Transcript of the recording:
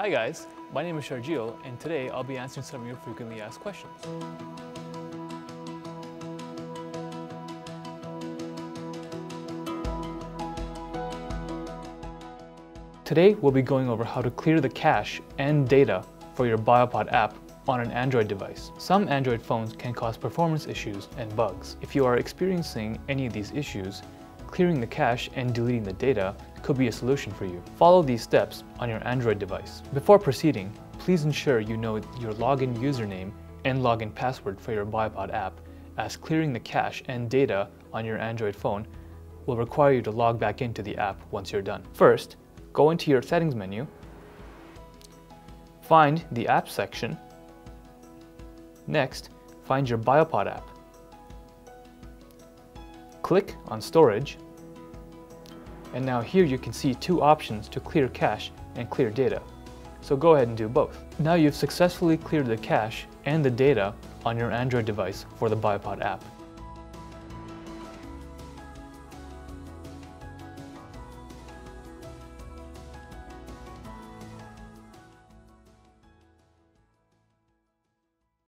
Hi guys, my name is Sharjeel and today I'll be answering some of your frequently asked questions. Today we'll be going over how to clear the cache and data for your Biopod app on an Android device. Some Android phones can cause performance issues and bugs. If you are experiencing any of these issues, clearing the cache and deleting the data could be a solution for you. Follow these steps on your Android device. Before proceeding, please ensure you know your login username and login password for your Biopod app as clearing the cache and data on your Android phone will require you to log back into the app once you're done. First, go into your settings menu, find the apps section, next find your Biopod app. Click on storage and now here you can see two options to clear cache and clear data. So go ahead and do both. Now you've successfully cleared the cache and the data on your Android device for the Biopod app.